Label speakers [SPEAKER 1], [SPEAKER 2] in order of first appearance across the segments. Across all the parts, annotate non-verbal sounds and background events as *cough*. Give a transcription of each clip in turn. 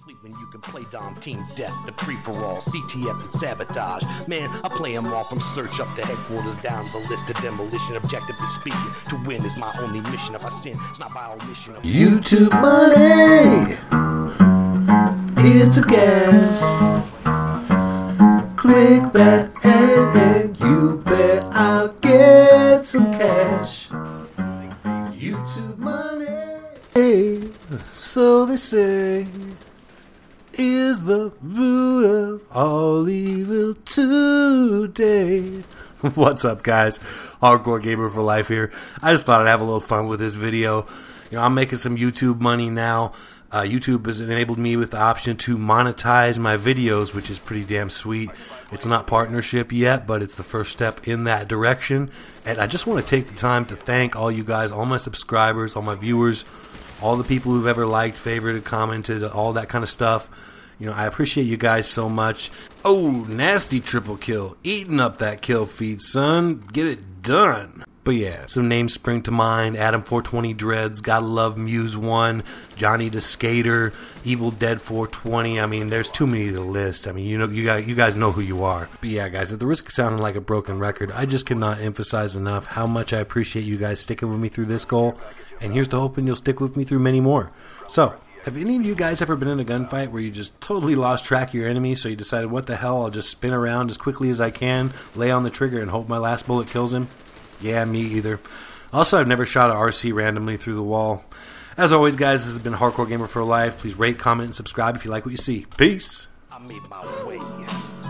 [SPEAKER 1] sleep when you can play Dom Team Death, the free for all, CTF and sabotage. Man, I play them all from search up to headquarters down the list of demolition. Objectively speaking, to win is my only mission. If I sin, it's not by omission.
[SPEAKER 2] YouTube money. It's a gas. Click that and, you bet I'll get some cash. YouTube money. Hey, so they say is the root of all evil today. *laughs* What's up, guys? Hardcore Gamer for Life here. I just thought I'd have a little fun with this video. You know, I'm making some YouTube money now. Uh, YouTube has enabled me with the option to monetize my videos, which is pretty damn sweet. It's not partnership yet, but it's the first step in that direction. And I just want to take the time to thank all you guys, all my subscribers, all my viewers, all the people who've ever liked, favorited, commented, all that kind of stuff. You know, I appreciate you guys so much. Oh, nasty triple kill. Eating up that kill feed, son. Get it done. But yeah, some names spring to mind. Adam 420 Dreads, Gotta Love Muse 1, Johnny the Skater, Evil Dead 420. I mean, there's too many to list. I mean, you know, you guys, you guys know who you are. But yeah, guys, at the risk of sounding like a broken record, I just cannot emphasize enough how much I appreciate you guys sticking with me through this goal. And here's to hoping you'll stick with me through many more. So, have any of you guys ever been in a gunfight where you just totally lost track of your enemy, so you decided, what the hell, I'll just spin around as quickly as I can, lay on the trigger, and hope my last bullet kills him? Yeah, me either. Also, I've never shot a RC randomly through the wall. As always, guys, this has been Hardcore Gamer for Life. Please rate, comment, and subscribe if you like what you see. Peace.
[SPEAKER 1] I made my way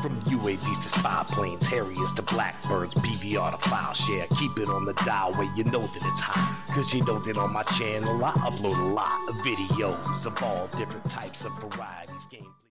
[SPEAKER 1] from UAVs to spy planes, Harriers to blackbirds, PVR to file share. Keep it on the dial where you know that it's hot. Cause you know that on my channel I upload a lot of videos of all different types of varieties. Gameplay.